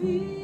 feet.